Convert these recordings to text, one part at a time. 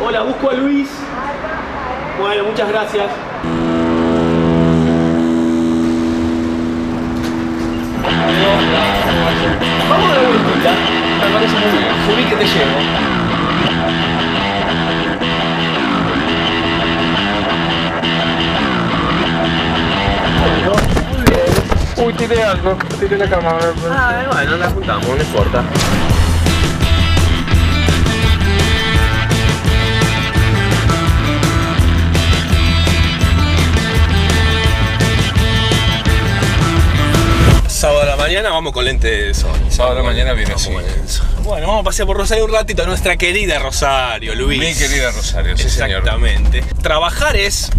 Hola, busco a Luis. Bueno, muchas gracias. Vamos a una vueltita. Me parece muy bien. Subí que te llevo. Uy, tiré algo, tiré la cámara. Ah, bueno, la juntamos, no importa. Mañana vamos con lente de sol. Sábado la mañana viene así. Bueno, vamos a pasear por Rosario un ratito a nuestra querida Rosario, Luis. Mi querida Rosario, sí señor. Exactamente. Trabajar es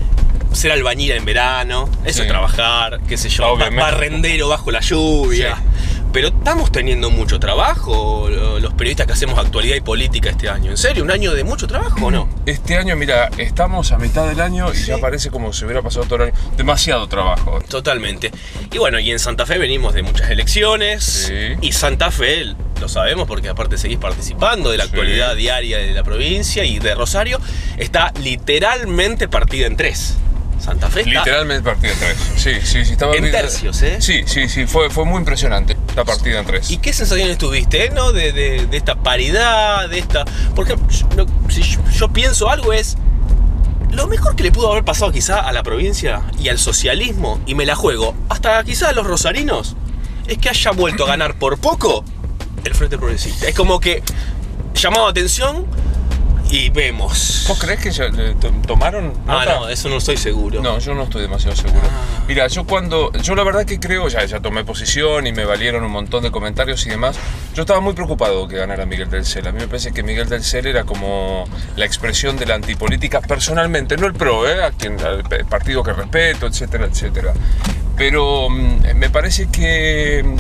ser albañil en verano, eso Sí. es trabajar, qué sé yo, Obviamente. barrendero bajo la lluvia. Sí. Pero estamos teniendo mucho trabajo, lo- los periodistas que hacemos actualidad y política este año. ¿En serio? ¿Un año de mucho trabajo o no? Este año, mira, estamos a mitad del año y Sí. ya parece como si hubiera pasado todo el año. Demasiado trabajo. Totalmente. Y bueno, y en Santa Fe venimos de muchas elecciones. Sí. Y Santa Fe, lo sabemos porque aparte seguís participando de la Sí. actualidad diaria de la provincia y de Rosario, está literalmente partida en tres. Santa Fe está Literalmente partida en tres. Sí, sí, sí. Estaba en tercios, ¿eh? Sí, sí, sí. Fue, fue muy impresionante la partida en tres. ¿Y qué sensaciones tuviste, no? De, de- de esta paridad, de esta. Porque yo- si yo, yo pienso algo es. Lo mejor que le pudo haber pasado quizá a la provincia y al socialismo, y me la juego, hasta quizá a los rosarinos, es que haya vuelto a ganar por poco el Frente Progresista. Es como que llamado atención y vemos. ¿Vos creés que ya le to- tomaron? Ah, no, eso no estoy seguro. No, yo no estoy demasiado seguro. Ah. Mira, yo cuando. Yo la verdad que creo, ya, ya tomé posición y me valieron un montón de comentarios y demás. Yo estaba muy preocupado que ganara Miguel del Cel. A mí me parece que Miguel del Cel era como la expresión de la antipolítica personalmente, no el PRO, ¿eh? a quien, al pe- partido que respeto, etcétera, etcétera. Pero mm, me parece que. mm,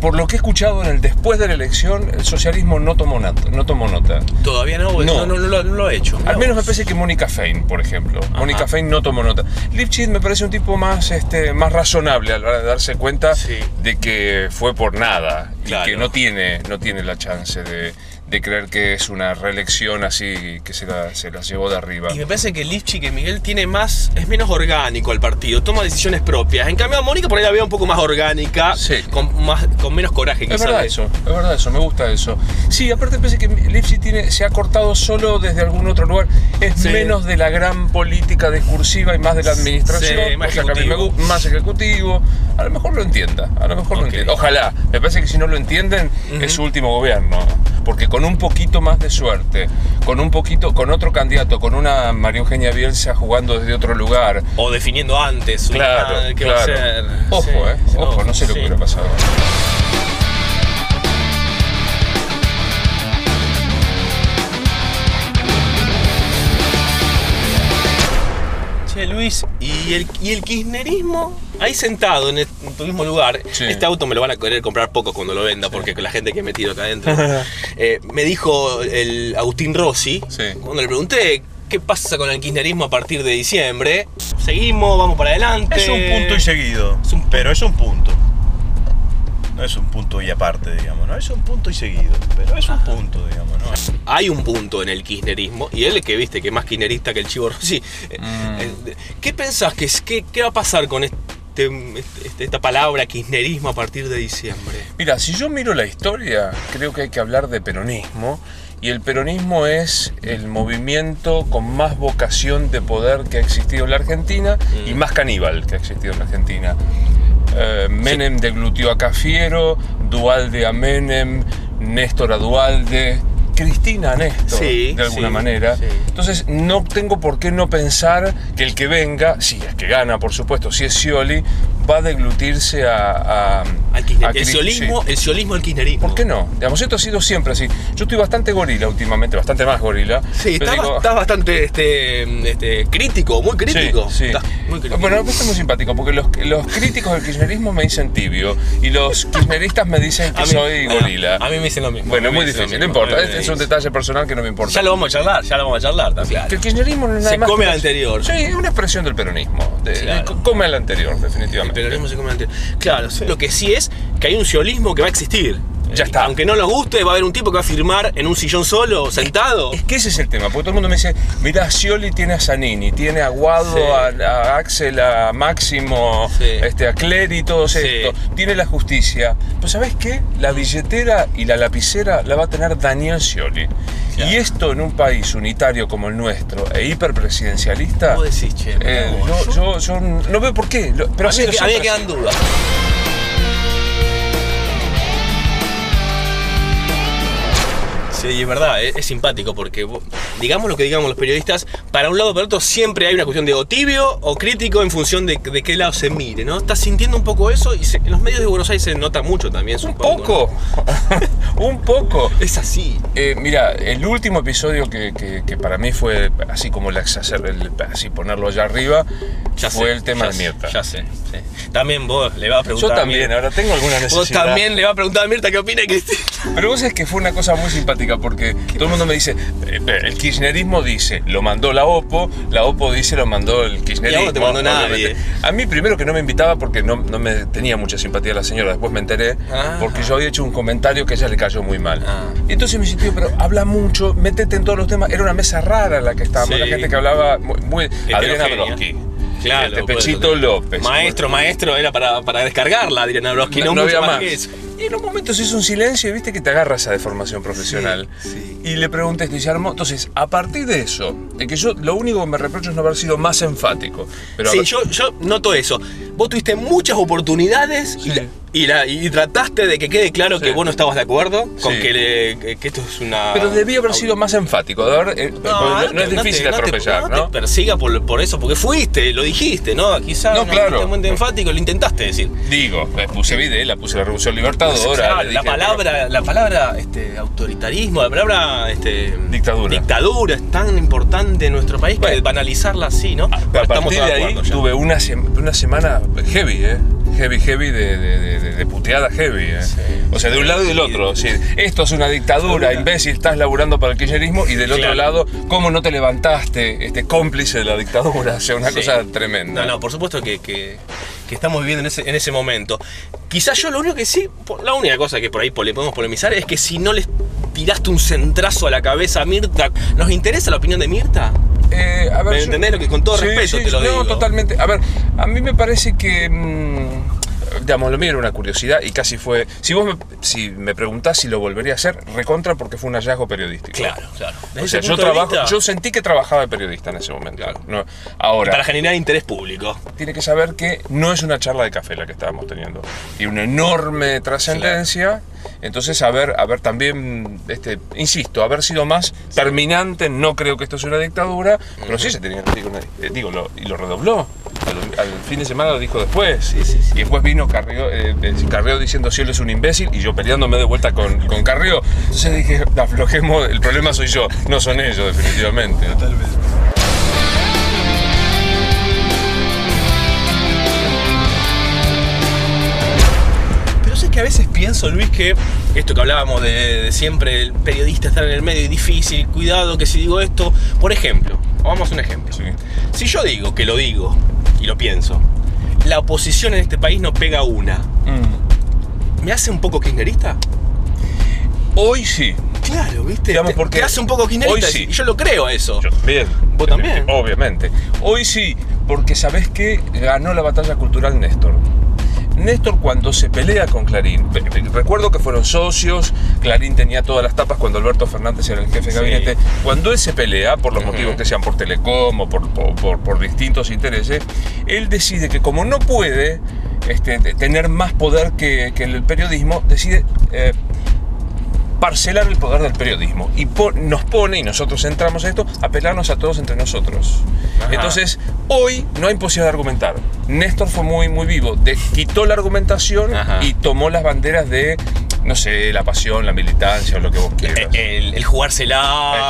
Por lo que he escuchado en el después de la elección, el socialismo no tomó nota. No tomó nota. Todavía no, no, No. no, no lo, no lo he hecho. Al menos me parece que Mónica Fein, por ejemplo. Mónica Fein no tomó nota. Lipschitz me parece un tipo más, este, más razonable a la hora de darse cuenta Sí. de que fue por nada Claro. y que no tiene, no tiene la chance de, de creer que es una reelección así que se la, se la llevó de arriba. Y me parece que Lifchi que Miguel tiene más, es menos orgánico el partido, toma decisiones propias. En cambio a Mónica por ahí la veo un poco más orgánica, Sí. con, más, con menos coraje Es quizás. verdad de- eso, es verdad eso, me gusta eso. Sí, aparte parece que Lipschitz tiene, se ha cortado solo desde algún otro lugar. Es Sí. menos de la gran política discursiva y más de la administración. Sí, más que ejecutivo. gu- más ejecutivo. A lo mejor lo entienda, a lo mejor Ok. lo entienda. Ojalá. Me parece que si no lo entienden, es su último gobierno. Porque con un poquito más de suerte, con un poquito, con otro candidato, con una María Eugenia Bielsa jugando desde otro lugar. O definiendo antes una- Claro, qué va a claro. ser. Ojo, Sí, eh. Ojo, no sé lo que hubiera pasado. Luis, ¿y el, y el kirchnerismo? Ahí sentado en, el- en tu mismo lugar, Sí. este auto me lo van a querer comprar poco cuando lo venda, porque con la gente que he metido acá adentro. eh, me dijo el Agustín Rossi, Sí. cuando le pregunté qué pasa con el kirchnerismo a partir de diciembre, seguimos, vamos para adelante. Es un punto y seguido, Es un- pero es un punto. No es un punto y aparte, digamos, ¿no? Es un punto y seguido, pero es un punto, digamos, ¿no? Hay un punto en el kirchnerismo, y él que viste que es más kirchnerista que el Chivo Rossi. eh, Mm. eh, ¿Qué pensás? que es- qué, ¿Qué va a pasar con este, este- esta palabra kirchnerismo a partir de diciembre? Mira, si yo miro la historia, creo que hay que hablar de peronismo. Y el peronismo es el movimiento con más vocación de poder que ha existido en la Argentina y Mm. más caníbal que ha existido en la Argentina. Eh, Menem deglutió a Cafiero, Dualde a Menem, Néstor a Dualde, Cristina a Néstor, Sí, de alguna sí, manera. Entonces no tengo por qué no pensar que el que venga, si es que gana por supuesto, si es Scioli, va a deglutirse a, a- Al kirchner- el siolismo, sí. el siolismo al kirchnerismo. ¿Por qué no? Digamos, esto ha sido siempre así. Yo estoy bastante gorila últimamente, bastante más gorila. Sí, estás digo- estás bastante este, este, crítico, muy crítico. Sí, sí. Estás muy crítico. Bueno, esto es muy simpático porque los, los críticos del kirchnerismo me dicen tibio y los kirchneristas me dicen que mí- soy gorila. a mí me dicen lo mismo. Bueno, muy difícil, no importa. Este es un detalle personal que no me importa. Ya lo vamos a charlar, ya lo vamos a charlar, está claro. Que el kirchnerismo no es nada Se más come al anterior. Sí, es una expresión del peronismo. de- Claro. de- come al anterior, El definitivamente. peronismo se come al anterior. Claro, lo que sí es que hay un siolismo que va a existir. Ya Eh, está. Aunque no nos guste, va a haber un tipo que va a firmar en un sillón solo, sentado. Es que ese es el tema, porque todo el mundo me dice, mirá, Scioli tiene a Zanini, tiene a Guado, Sí. a, a Axel, a Máximo, Sí. este, a Clery, todo Sí. esto. Tiene la justicia. Pues ¿sabes qué? La billetera y la lapicera la va a tener Daniel Scioli. Claro. Y esto en un país unitario como el nuestro e hiperpresidencialista, ¿Cómo decís, che? eh, Mirá vos, yo, no veo por qué. lo- Pero a, mí, sido a mí me quedan dudas. Sí, es verdad, es, es simpático porque digamos lo que digamos los periodistas, para un lado o para otro siempre hay una cuestión de o tibio o crítico en función de, de qué lado se mire, ¿no? Estás sintiendo un poco eso y se- en los medios de Buenos Aires se nota mucho también. Un poco, un poco. Es así. Eh, mira, el último episodio que, que- que para mí fue así como el exacer- el- así ponerlo allá arriba, Ya fue sé, el tema de Mirta. Ya sé, sí. También vos le vas a preguntar. Yo también, ahora tengo alguna necesidad. Vos también le vas a preguntar a Mirta qué opina Cristina. Pero vos sabés que fue una cosa muy simpática porque todo el mundo me dice, eh, el kirchnerismo dice, lo mandó la OPO, la OPO dice, lo mandó el kirchnerismo. Y a vos no te mandó nadie. A mí primero que no me invitaba porque no, no me tenía mucha simpatía la señora, después me enteré Ah. porque yo había hecho un comentario que a ella le cayó muy mal. Ah. Y entonces me sintió, pero habla mucho, métete en todos los temas. Era una mesa rara la que estábamos, Sí. la gente que hablaba muy... muy Adriana. Broski. Claro, este, Pechito López. Maestro, maestro, era para, para descargarla, Adriana Broski, no, no, mucho había más. Que. Y en un momento se hizo un silencio y viste que te agarra esa deformación profesional. Sí, sí. Y le pregunté y se armó. Entonces, a partir de eso, de que yo lo único que me reprocho es no haber sido más enfático. Pero a sí, ver- yo, yo noto eso. Vos tuviste muchas oportunidades y, Sí. la- y, la- y trataste de que quede claro que vos no estabas de acuerdo con que, le- que- que esto es una. pero debí haber sido más enfático. De haber, eh, no, no te- es difícil te- no te- atropellar, no ¿no? te persiga por, por eso, porque fuiste, lo dijiste, ¿no? Quizás No, no, claro. muy enfático, lo intentaste decir. Digo, puse Videla, puse la Revolución Libertadora. Claro, le la dije, palabra, la palabra este, autoritarismo, la palabra este, Dictadura. dictadura es tan importante en nuestro país que banalizarla así, ¿no? pero Pero a partir de ahí tuve una, una semana heavy, ¿eh? Heavy, heavy de, de, de- de- de puteada heavy, ¿eh? Sí. O sea, de un lado y del otro. Esto es una dictadura, imbécil, estás laburando para el kirchnerismo. Y del otro lado, ¿cómo no te levantaste este cómplice de la dictadura? O sea, una Sí. cosa tremenda. No, no, por supuesto que, que- que estamos viviendo en ese, en ese momento. Quizás yo lo único que sí, la única cosa que por ahí podemos polemizar es que si no les tiraste un centrazo a la cabeza a Mirta, ¿nos interesa la opinión de Mirta? Eh, a ¿Me yo- entendés lo que con todo respeto te lo no, digo? totalmente. A ver, a mí me parece que. mm, digamos, lo mío era una curiosidad y casi fue. Si vos me, si me preguntás si lo volvería a hacer, recontra porque fue un hallazgo periodístico. Claro, claro. O sea, yo trabajo, vista, yo sentí que trabajaba de periodista en ese momento. No, ahora, Para generar interés público. tiene que saber que no es una charla de café la que estábamos teniendo. Y una enorme trascendencia. Entonces, haber, haber también, este, insisto, haber sido más terminante, no creo que esto sea una dictadura, pero sí se tenía que eh, digo, lo- y lo redobló. Al, al fin de semana lo dijo después. Y después vino Carrió, eh, eh, Carrió diciendo Cielo es un imbécil y yo peleándome de vuelta con, con Carrió. Entonces dije, aflojemos, el problema soy yo, no son ellos, definitivamente. Pero sé que a veces pienso, Luis, que esto que hablábamos de, de siempre, el periodista estar en el medio y difícil, cuidado que si digo esto, por ejemplo, vamos a un ejemplo. Si yo digo que lo digo y lo pienso, la oposición en este país no pega una, Mm. ¿me hace un poco kirchnerista? Hoy sí. Claro, ¿viste? Digamos, Te- porque te hace un poco kirchnerista hoy sí. y yo lo creo a eso. Yo también. ¿Vos también? Obviamente. Hoy sí, porque sabés que ganó la batalla cultural Néstor. Néstor cuando se pelea con Clarín, recuerdo que fueron socios, Clarín tenía todas las tapas cuando Alberto Fernández era el jefe de Sí. gabinete, cuando él se pelea, por los motivos que sean por Telecom o por, por- por- por distintos intereses, él decide que como no puede este, tener más poder que, que el periodismo, decide eh, parcelar el poder del periodismo y po- nos pone, y nosotros entramos a esto, a pelarnos a todos entre nosotros. Ajá. Entonces, hoy no hay posibilidad de argumentar. Néstor fue muy, muy vivo. De- quitó la argumentación Ajá. y tomó las banderas de, no sé, la pasión, la militancia o lo que vos quieras. Eh, El, el jugársela,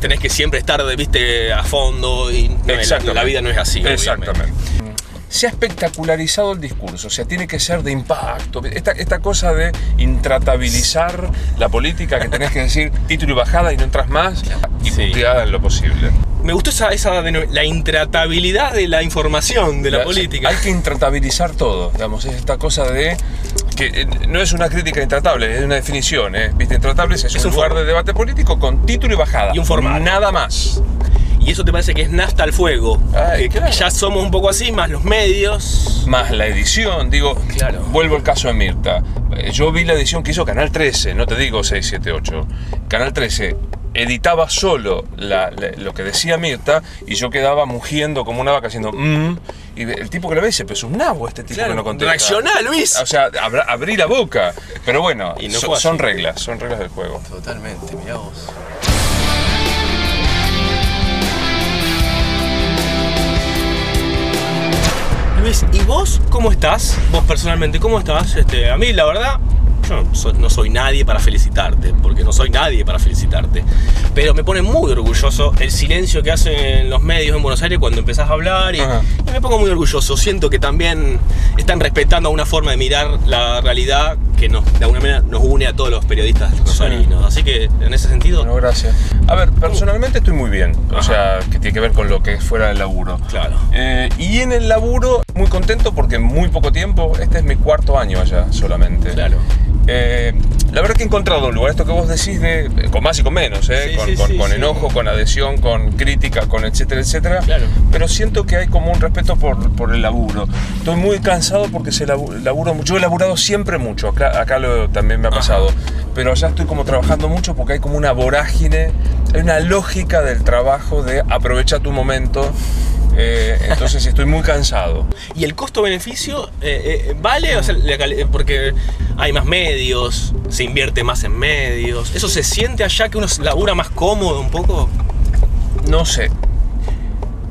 tenés que siempre estar, viste, a fondo y no, la, vida no es así. Exactamente. obviamente. Se ha espectacularizado el discurso, o sea, tiene que ser de impacto. Esta, esta cosa de intratabilizar la política, que tenés que decir título y bajada y no entras más, y Sí. puteada en lo posible. Me gustó esa, esa de- la intratabilidad de la información de la política. Hay que intratabilizar todo, digamos, es esta cosa de que eh, no es una crítica intratable, es una definición, ¿eh? ¿Viste? Intratables es, Es un un lugar de debate político con título y bajada. Y un formato. Nada más. Y eso te parece que es nafta al fuego. Ay, claro. Ya somos un poco así, más los medios. Más la edición, digo, Claro. vuelvo al caso de Mirta. Eh, Yo vi la edición que hizo Canal 13, no te digo 6, 7, 8. Canal 13 editaba solo la- la- lo que decía Mirta y yo quedaba mugiendo como una vaca haciendo mmm. Y el tipo que lo ve dice, pero es un nabo este tipo que no contesta. reaccioná, Luis. O sea, abra- abrí la boca. Pero bueno, Y no so- son reglas, son reglas del juego. Totalmente, mirá vos. Luis, ¿y vos cómo estás? Vos personalmente, ¿cómo estás? Este, a mí, la verdad, yo no soy, no soy nadie para felicitarte, porque no soy nadie para felicitarte. Pero me pone muy orgulloso el silencio que hacen los medios en Buenos Aires cuando empezás a hablar y, me pongo muy orgulloso. Siento que también están respetando una forma de mirar la realidad que nos, de alguna manera nos une a todos los periodistas rosarinos. Así que en ese sentido, Bueno, gracias. A ver, personalmente estoy muy bien. O sea, que tiene que ver con lo que es fuera del laburo. claro. Eh, y en el laburo, muy contento porque en muy poco tiempo, este es mi cuarto año allá solamente. Claro. Eh, la verdad que he encontrado un lugar, esto que vos decís, de, con más y con menos, ¿eh? Sí, con, sí, con- sí, con enojo, con adhesión, con crítica, con etcétera, etcétera. Claro. Pero siento que hay como un respeto por, por el laburo. Estoy muy cansado porque se labu- laburo mucho. Yo he laburado siempre mucho, acá, acá lo, también me ha Ajá. pasado. Pero allá estoy como trabajando mucho porque hay como una vorágine, hay una lógica del trabajo de aprovechar tu momento. Eh, entonces estoy muy cansado. ¿Y el costo-beneficio eh, eh, vale? O sea, cali- porque hay más medios, se invierte más en medios. ¿Eso se siente allá que uno labura más cómodo un poco? No sé.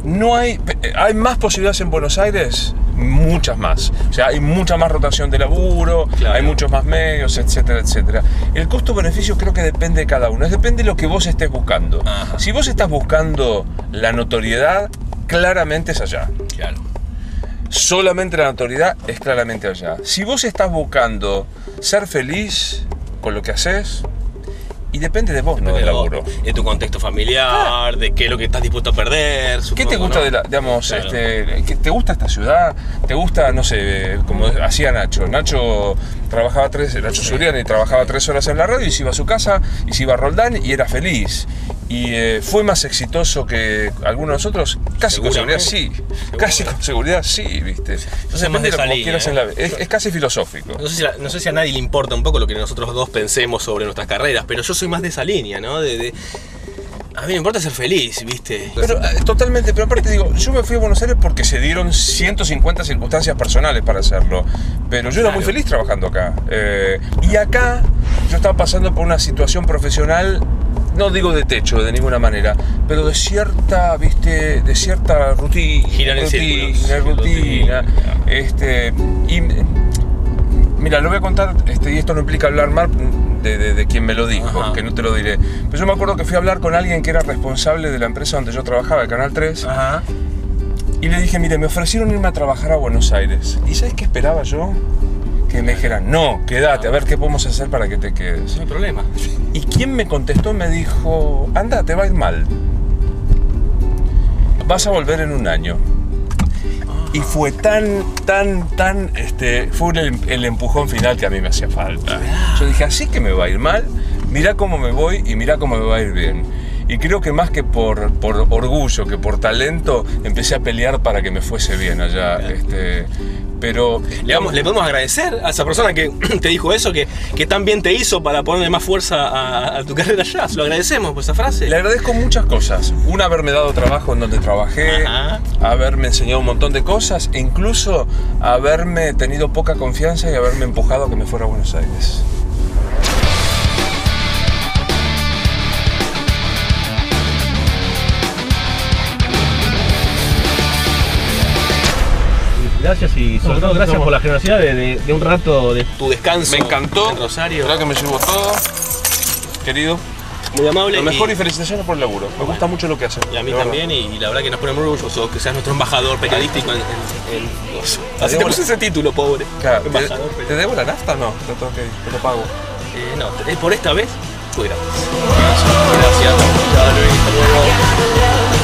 No hay. ¿Hay más posibilidades en Buenos Aires? Muchas más. O sea, hay mucha más rotación de laburo, Claro. hay muchos más medios, etcétera, etcétera. El costo-beneficio creo que depende de cada uno. Depende de lo que vos estés buscando. Ajá. Si vos estás buscando la notoriedad, claramente es allá. Claro. Solamente la notoriedad es claramente allá. Si vos estás buscando ser feliz con lo que haces, y depende de vos, no del laburo. De tu contexto familiar, de qué es lo que estás dispuesto a perder. ¿Qué te gusta ¿no? de la, digamos, Claro. este, ¿qué- ¿te gusta esta ciudad? ¿Te gusta, no sé, como hacía Nacho? Nacho trabajaba tres, Nacho Zuliani trabajaba tres horas en la radio y se iba a su casa y se iba a Roldán y era feliz. Y eh, fue más exitoso que algunos de nosotros, casi con seguridad sí. Casi con seguridad sí, ¿viste? Entonces depende de lo que quieras ¿eh? en la vida. Es, es casi filosófico. No sé, si a, no sé si a nadie le importa un poco lo que nosotros dos pensemos sobre nuestras carreras, pero yo soy más de esa línea, ¿no? De, de- a mí me importa ser feliz, ¿viste? Pero eh, totalmente, pero aparte digo, yo me fui a Buenos Aires porque se dieron 150 circunstancias personales para hacerlo. Pero yo era muy feliz trabajando acá. Eh, y acá yo estaba pasando por una situación profesional, no digo de techo de ninguna manera, pero de cierta, viste, de cierta rutina. Girar en rutina, círculos. rutina. Rutina. Este, y Mira, lo voy a contar, este, y esto no implica hablar mal de, de- de quien me lo dijo, Ajá. que no te lo diré. Pero yo me acuerdo que fui a hablar con alguien que era responsable de la empresa donde yo trabajaba, el Canal 3, Ajá. y le dije, mire, me ofrecieron irme a trabajar a Buenos Aires. ¿Y sabes qué esperaba yo? Que me dijeran, no, quédate, a ver qué podemos hacer para que te quedes. No hay problema. Y quien me contestó me dijo, anda, te va a ir mal. Vas a volver en un año. Y fue tan, tan, tan, este, fue el, el empujón final que a mí me hacía falta. Yo dije, así que me va a ir mal, mira cómo me voy y mira cómo me va a ir bien. Y creo que más que por, por orgullo, que por talento, empecé a pelear para que me fuese bien allá. Este, pero, Le, vamos- le podemos agradecer a esa persona que te dijo eso, que, que tan bien te hizo para ponerle más fuerza a, a tu carrera allá. Se lo agradecemos por esa frase. Le agradezco muchas cosas. Una, haberme dado trabajo en donde trabajé, Ajá. haberme enseñado un montón de cosas, e incluso haberme tenido poca confianza y haberme empujado a que me fuera a Buenos Aires. gracias y sobre todo gracias por la generosidad de, un rato de tu descanso. Me encantó. En Rosario. La verdad que me llevo todo. Querido. Muy amable. Lo mejor y, y felicitaciones por el laburo. Me gusta mucho lo que haces. Y a mí también, y, la verdad que nos pone muy orgullosos que seas nuestro embajador periodístico en, en, en Así te puse ese título, pobre. Claro, embajador ¿Te, ¿Te, debo la nafta no? Te, que, te lo pago. Eh, no, por esta vez, fuera. Gracias. Gracias.